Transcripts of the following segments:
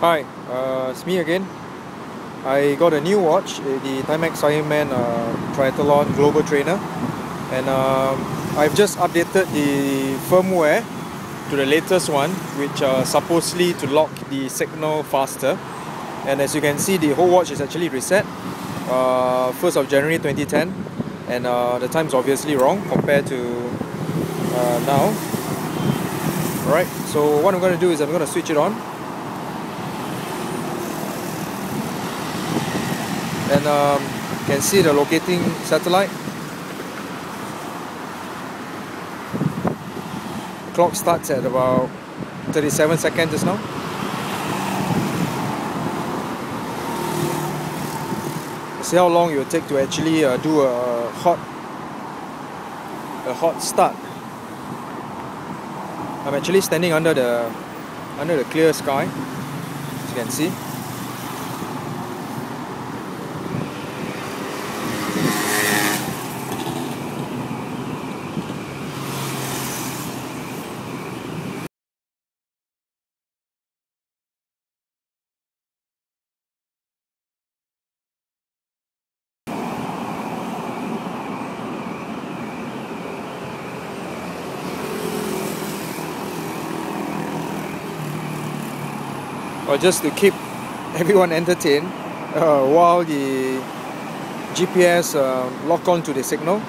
Hi, uh, it's me again. I got a new watch, uh, the Timex Ironman uh, Triathlon Global Trainer, and um, I've just updated the firmware to the latest one, which are supposedly to lock the signal faster. And as you can see, the whole watch is actually reset, uh, 1st of January 2010, and uh, the time's obviously wrong compared to uh, now. Alright, so what I'm going to do is I'm going to switch it on. And um, can see the locating satellite. Clock starts at about 37 seconds just now. See how long it will take to actually uh, do a hot a hot start. I'm actually standing under the under the clear sky as you can see or just to keep everyone entertained uh, while the GPS uh, lock on to the signal.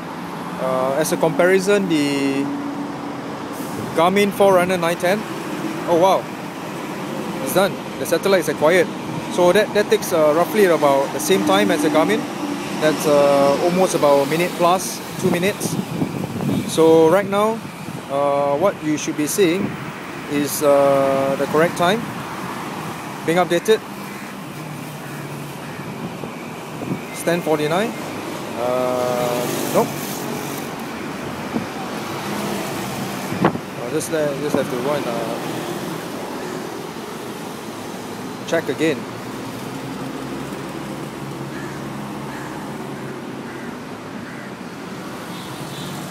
Uh, as a comparison, the Garmin Forerunner 910, oh wow, it's done. The satellite is acquired. So that, that takes uh, roughly about the same time as the Garmin. That's uh, almost about a minute plus, two minutes. So right now, uh, what you should be seeing is the correct time being updated. Stand 49 uh, nope. I'll just, let, just have to go and uh, check again